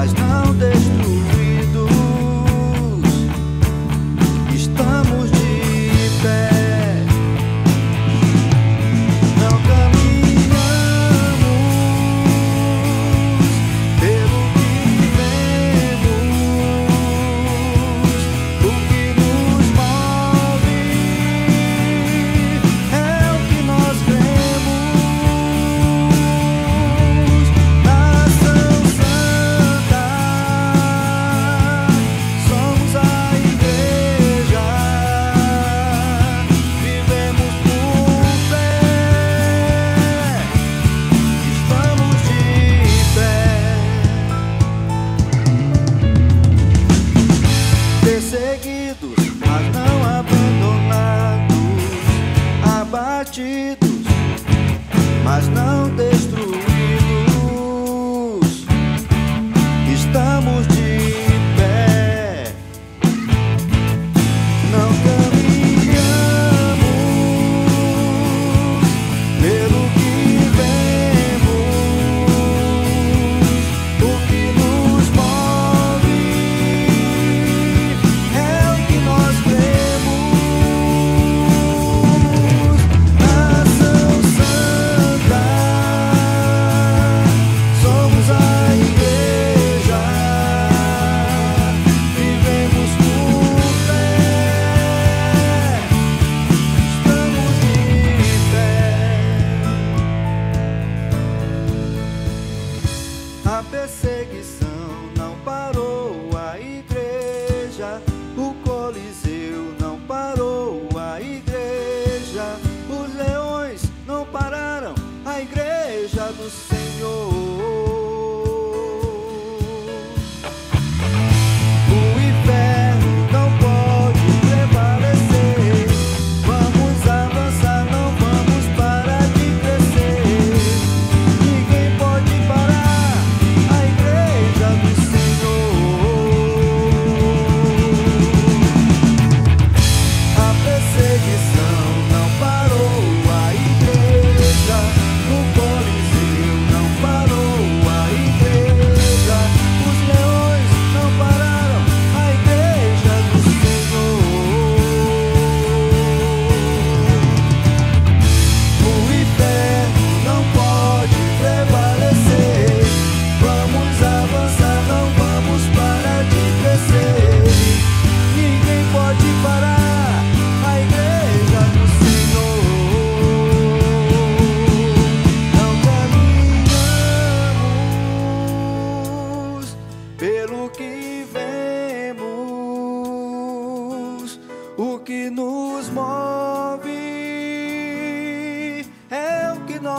eyes nowadays. Perseguição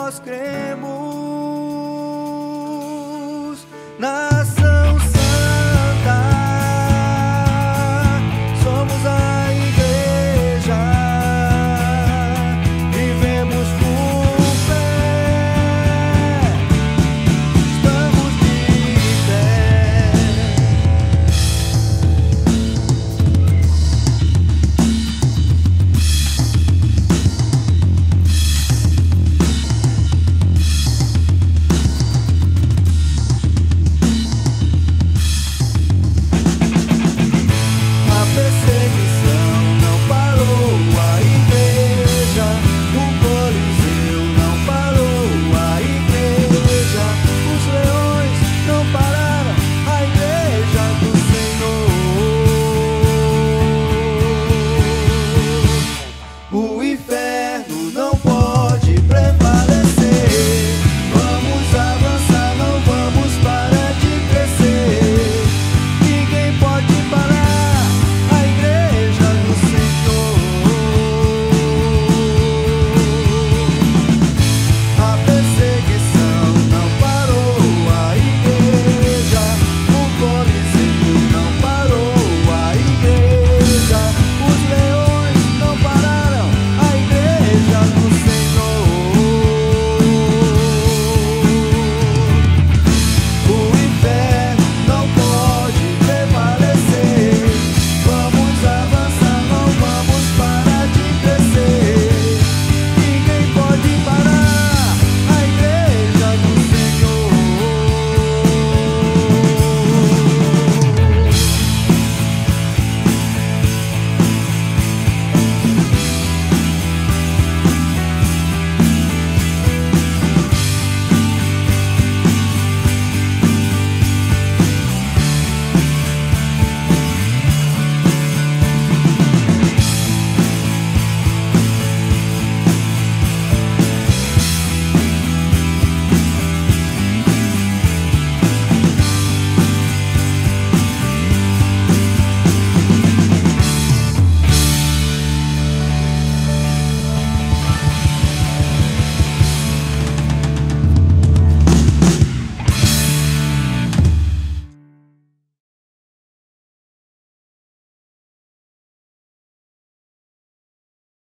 nós cremos. Na